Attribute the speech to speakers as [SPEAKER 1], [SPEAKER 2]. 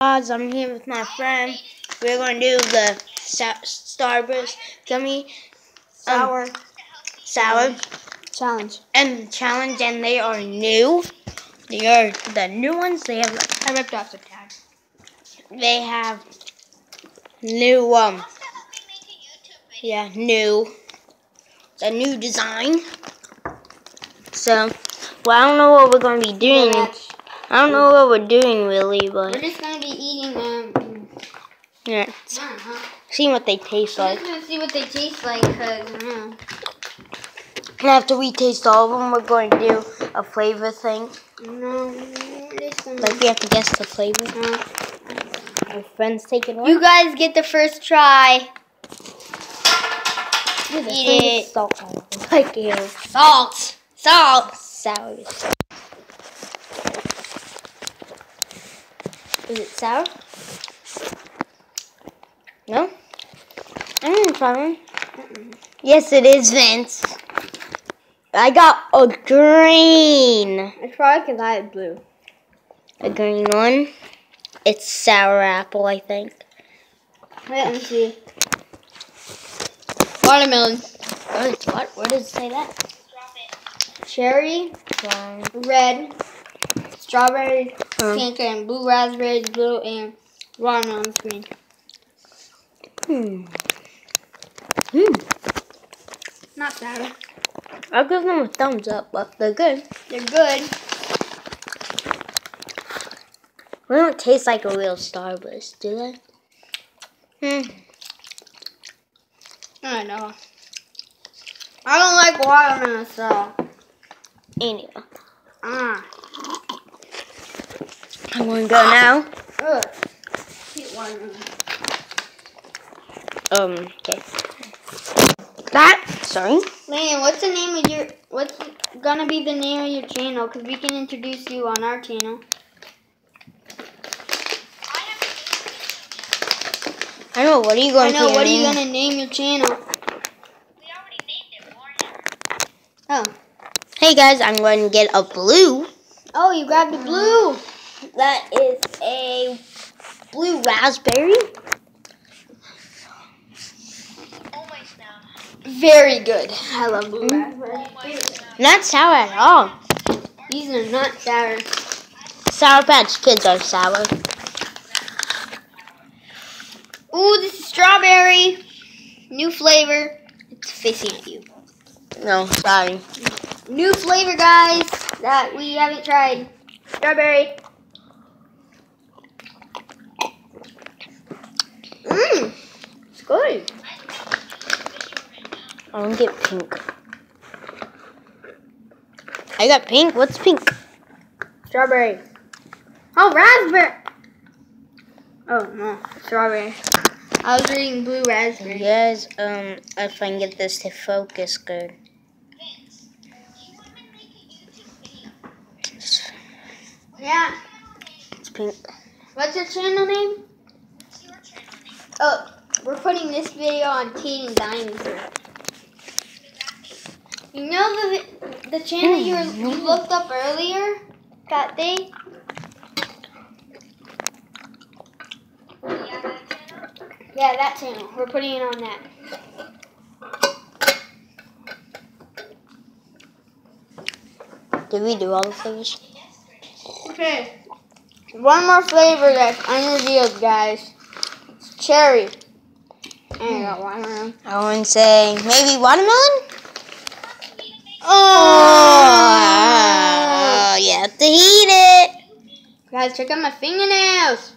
[SPEAKER 1] Guys, I'm here with my friend. We're going to do the sa- Starburst gummy
[SPEAKER 2] Sour
[SPEAKER 1] sour
[SPEAKER 2] challenge.
[SPEAKER 1] and challenge, and they are new. They are the new ones. They have
[SPEAKER 2] I ripped off the tag.
[SPEAKER 1] they have new um yeah new the new design. So, well, I don't know what we're going to be doing. I don't know what we're doing really, but We're
[SPEAKER 2] just gonna be eating um.
[SPEAKER 1] yeah,
[SPEAKER 2] don't
[SPEAKER 1] seeing what they taste
[SPEAKER 2] We're
[SPEAKER 1] like.
[SPEAKER 2] just gonna see what they taste like, cause I.
[SPEAKER 1] And after we taste all of them, we're going to do a flavor thing.
[SPEAKER 2] No.
[SPEAKER 1] Like we have to guess the flavor.
[SPEAKER 2] No.
[SPEAKER 1] Our friends taking one.
[SPEAKER 2] You guys get the first try.
[SPEAKER 1] Eat
[SPEAKER 2] it.
[SPEAKER 1] Salt. Like you.
[SPEAKER 2] Salt. Salt.
[SPEAKER 1] Sour. Is it sour? No? I didn't try one. Yes, it is, Vince. I got a green.
[SPEAKER 2] It's probably because I had blue.
[SPEAKER 1] A green one. It's sour apple, I think.
[SPEAKER 2] Wait, let me see. Watermelon.
[SPEAKER 1] Oh, it's what? Where does it say that?
[SPEAKER 2] Cherry. Red. Strawberry.
[SPEAKER 1] um,
[SPEAKER 2] Pink and blue raspberries. Blue and watermelon green.
[SPEAKER 1] hmm. Hmm.
[SPEAKER 2] Not bad.
[SPEAKER 1] I'll give them a thumbs up, but they're good.
[SPEAKER 2] They're good.
[SPEAKER 1] They don't taste like a real Starburst, do they? Hmm.
[SPEAKER 2] I know. I don't like watermelon so.
[SPEAKER 1] Anyway,
[SPEAKER 2] Ah.
[SPEAKER 1] I'm gonna go now.
[SPEAKER 2] Ugh.
[SPEAKER 1] Um, okay. That, sorry.
[SPEAKER 2] Man, what's the name of your? What's gonna be the name of your channel? Cause we can introduce you on our channel.
[SPEAKER 1] I don't know, what are you going to
[SPEAKER 2] know. What are you gonna name your channel? Oh.
[SPEAKER 1] Hey guys, I'm going to get a blue.
[SPEAKER 2] Oh, you grabbed a blue.
[SPEAKER 1] That is a blue raspberry.
[SPEAKER 2] Very good. I love blue mm-hmm. raspberry.
[SPEAKER 1] Not sour at all.
[SPEAKER 2] These are not sour.
[SPEAKER 1] Sour Patch Kids are sour.
[SPEAKER 2] Ooh, this is strawberry. New flavor. It's facing at you.
[SPEAKER 1] No, sorry.
[SPEAKER 2] New flavor, guys, that we haven't tried. Strawberry. Mmm. It's good.
[SPEAKER 1] I don't get pink. I got pink. What's pink?
[SPEAKER 2] Strawberry. Oh, raspberry. Oh, no. Strawberry. I was reading blue raspberry.
[SPEAKER 1] Yes, um, if I can get this to focus good.
[SPEAKER 2] Yeah.
[SPEAKER 1] it's pink.
[SPEAKER 2] What's your channel name? Oh, we're putting this video on Teen Dinosaur. You know the the channel hmm. you, were, you looked up earlier? That thing? Yeah, that channel. We're putting it on that.
[SPEAKER 1] Did we do all the flavors?
[SPEAKER 2] Okay. One more flavor that's unrevealed, guys. Cherry. Mm. And I got watermelon.
[SPEAKER 1] I would say maybe watermelon?
[SPEAKER 2] Oh!
[SPEAKER 1] Oh, you have to heat it.
[SPEAKER 2] Guys, check out my fingernails.